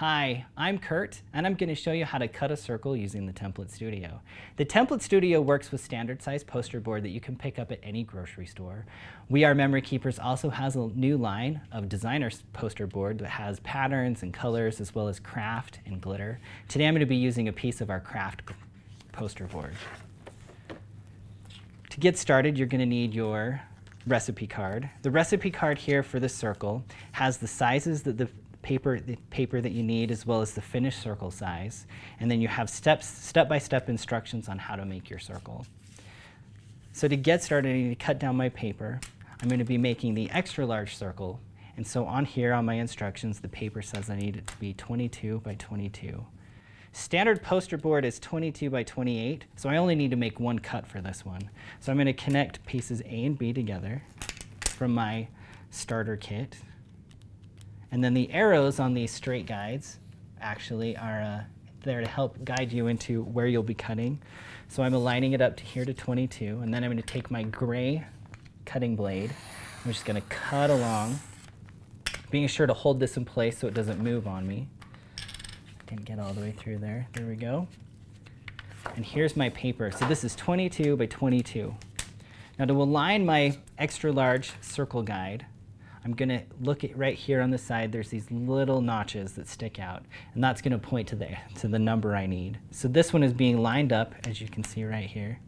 Hi, I'm Kurt, and I'm going to show you how to cut a circle using the Template Studio. The Template Studio works with standard size poster board that you can pick up at any grocery store. We R Memory Keepers also has a new line of designer poster board that has patterns and colors as well as craft and glitter. Today I'm going to be using a piece of our craft poster board. To get started, you're going to need your recipe card. The recipe card here for the circle has the sizes that the paper, the paper that you need as well as the finished circle size. And then you have steps, step-by-step -step instructions on how to make your circle. So to get started, I need to cut down my paper. I'm going to be making the extra large circle. And so on here on my instructions, the paper says I need it to be 22 by 22. Standard poster board is 22 by 28, so I only need to make one cut for this one. So I'm going to connect pieces A and B together from my starter kit. And then the arrows on these straight guides actually are uh, there to help guide you into where you'll be cutting. So I'm aligning it up to here to 22, and then I'm going to take my gray cutting blade. I'm just going to cut along, being sure to hold this in place so it doesn't move on me. I Didn't get all the way through there. There we go. And here's my paper. So this is 22 by 22. Now to align my extra large circle guide, I'm going to look at right here on the side, there's these little notches that stick out, and that's going to point to the, to the number I need. So this one is being lined up, as you can see right here,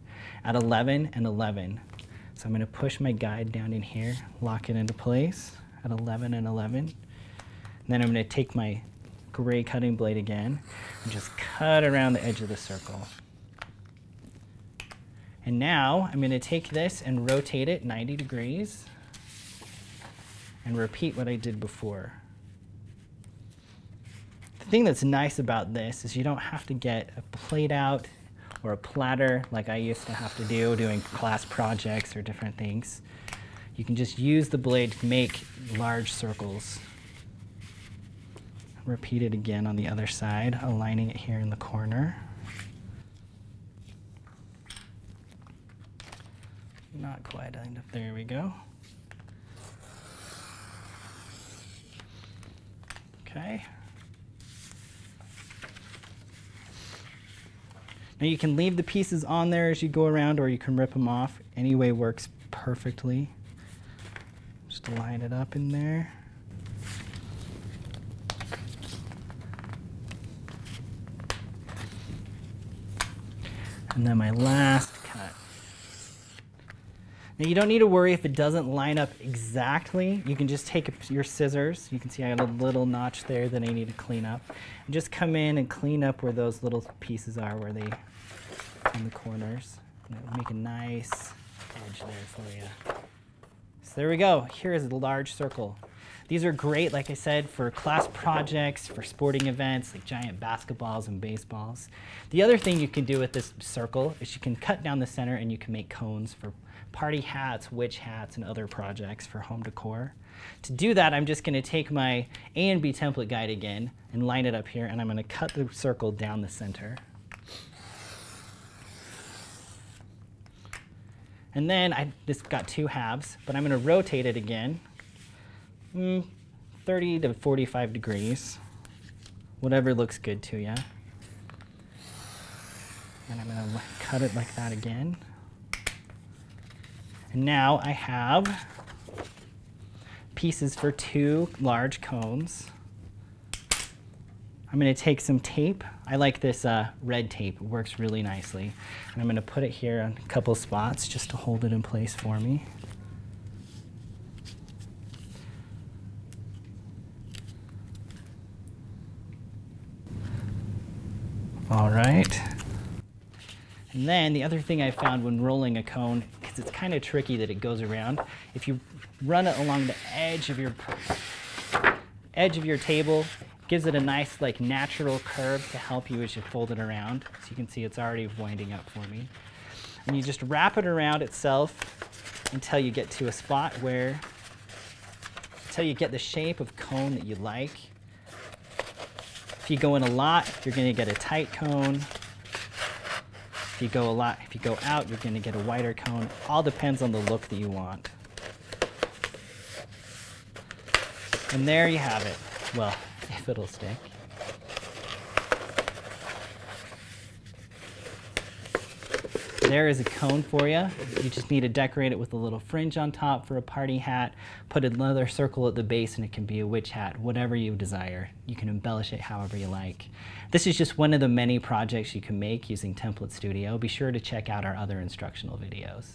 at 11 and 11. So I'm going to push my guide down in here, lock it into place at 11 and 11. And then I'm going to take my gray cutting blade again and just cut around the edge of the circle. And now I'm going to take this and rotate it 90 degrees and repeat what I did before. The thing that's nice about this is you don't have to get a plate out or a platter like I used to have to do doing class projects or different things. You can just use the blade to make large circles. Repeat it again on the other side, aligning it here in the corner. Not quite. There we go. Okay. Now you can leave the pieces on there as you go around or you can rip them off. Any way works perfectly. Just line it up in there. And then my last now you don't need to worry if it doesn't line up exactly. You can just take your scissors. You can see I have a little notch there that I need to clean up. And just come in and clean up where those little pieces are, where they, in the corners. make a nice edge there for you. So there we go. Here is a large circle. These are great, like I said, for class projects, for sporting events like giant basketballs and baseballs. The other thing you can do with this circle is you can cut down the center and you can make cones for party hats, witch hats, and other projects for home decor. To do that, I'm just going to take my A and B template guide again and line it up here, and I'm going to cut the circle down the center. And then I just got two halves, but I'm going to rotate it again, mm, 30 to 45 degrees, whatever looks good to you. And I'm going to cut it like that again. And now I have pieces for two large cones. I'm going to take some tape. I like this uh, red tape. It works really nicely. And I'm going to put it here on a couple spots just to hold it in place for me. All right. And then the other thing I found when rolling a cone, because it's kind of tricky that it goes around, if you run it along the edge of your edge of your table, gives it a nice like natural curve to help you as you fold it around. So you can see it's already winding up for me. And you just wrap it around itself until you get to a spot where, until you get the shape of cone that you like. If you go in a lot, you're gonna get a tight cone. If you go a lot, if you go out, you're gonna get a wider cone. All depends on the look that you want. And there you have it. Well, if it'll stick. There is a cone for you. You just need to decorate it with a little fringe on top for a party hat, put another circle at the base and it can be a witch hat, whatever you desire. You can embellish it however you like. This is just one of the many projects you can make using Template Studio. Be sure to check out our other instructional videos.